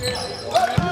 Yeah.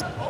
Cheers.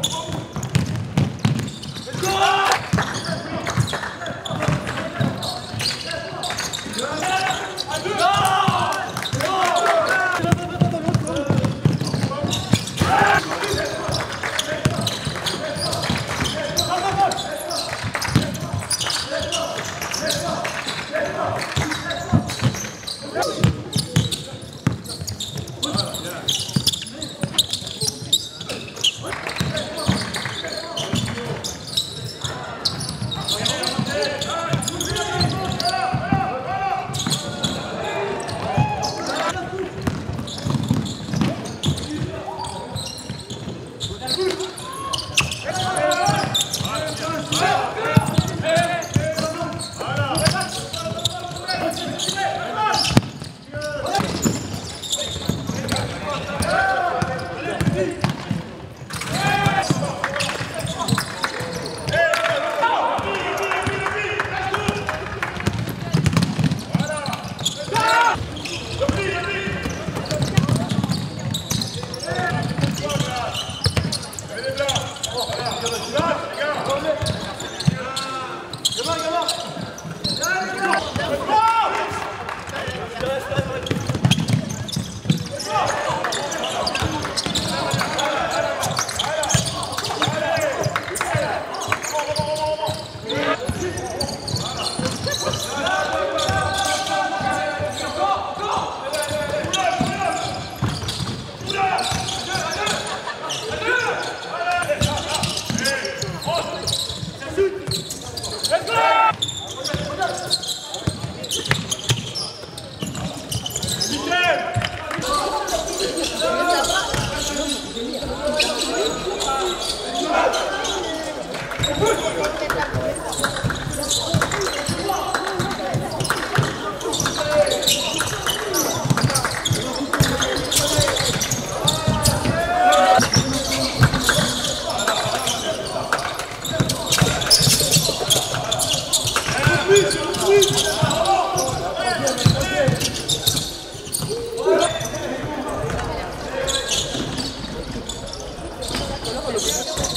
Obrigado.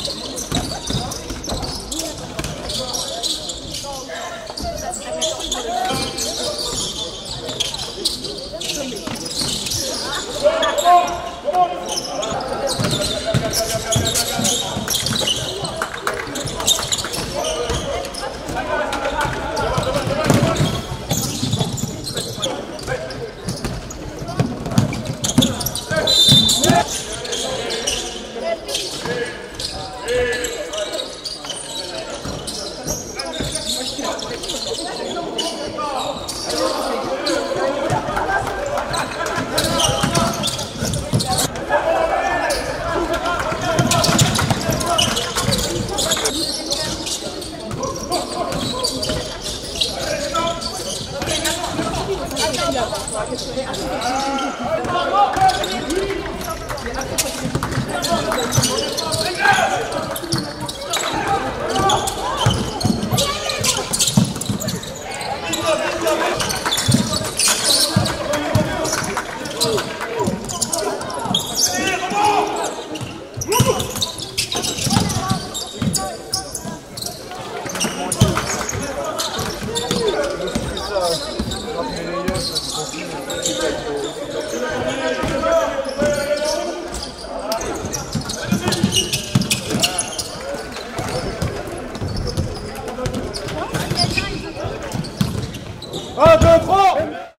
ちょっとやるな。